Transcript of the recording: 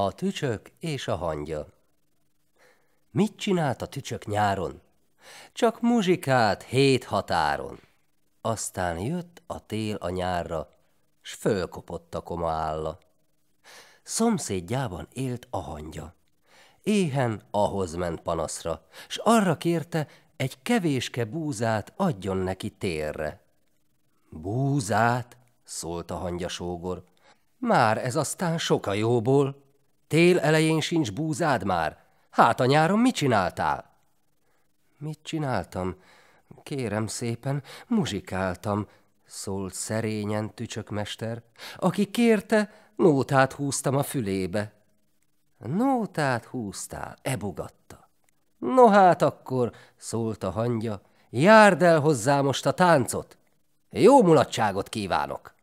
A tücsök és a hangya Mit csinált a tücsök nyáron? Csak muzsikált hét határon. Aztán jött a tél a nyárra, s fölkopott a koma álla. Szomszédjában élt a hangya. Éhen ahhoz ment panaszra, s arra kérte, egy kevéske búzát adjon neki térre. Búzát? szólt a hangyasógor. Már ez aztán sok a jóból. Tél elején sincs búzád már. Hát a nyáron mit csináltál? Mit csináltam? Kérem szépen, muzsikáltam, szólt szerényen tücsökmester. Aki kérte, nótát húztam a fülébe. Nótát húztál, ebugatta. No hát akkor, szólt a hangya, járd el hozzá most a táncot. Jó mulatságot kívánok!